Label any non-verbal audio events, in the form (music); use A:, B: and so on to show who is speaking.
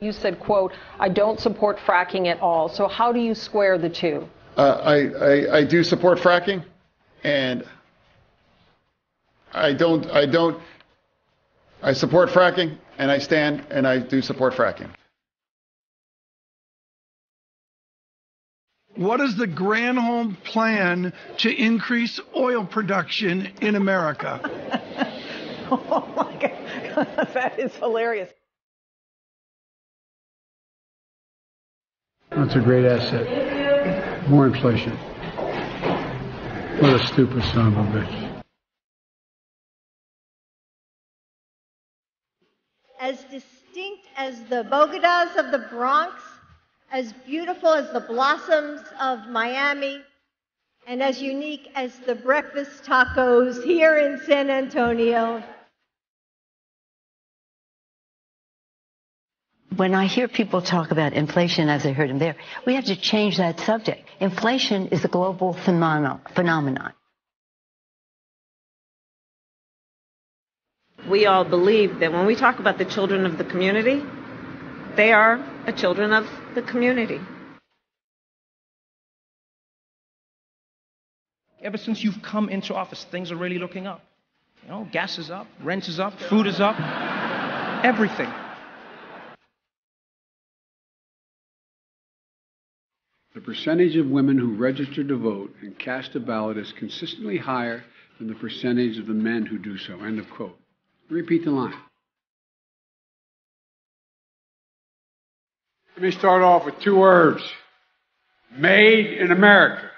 A: You said, quote, I don't support fracking at all. So how do you square the two?
B: Uh, I, I, I do support fracking, and I don't, I don't, I support fracking, and I stand, and I do support fracking.
C: What is the Granholm plan to increase oil production in America? (laughs)
A: oh my God, (laughs) that is hilarious.
D: That's a great asset. More inflation. What a stupid son of a bitch.
E: As distinct as the bodegas of the Bronx, as beautiful as the blossoms of Miami, and as unique as the breakfast tacos here in San Antonio.
F: When I hear people talk about inflation, as I heard him there, we have to change that subject. Inflation is a global phenomenon.
G: We all believe that when we talk about the children of the community, they are a children of the community.
H: Ever since you've come into office, things are really looking up. You know, gas is up, rent is up, food is up, everything.
D: The percentage of women who register to vote and cast a ballot is consistently higher than the percentage of the men who do so. End of quote. Repeat the line. Let me start off with two words made in America.